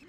two.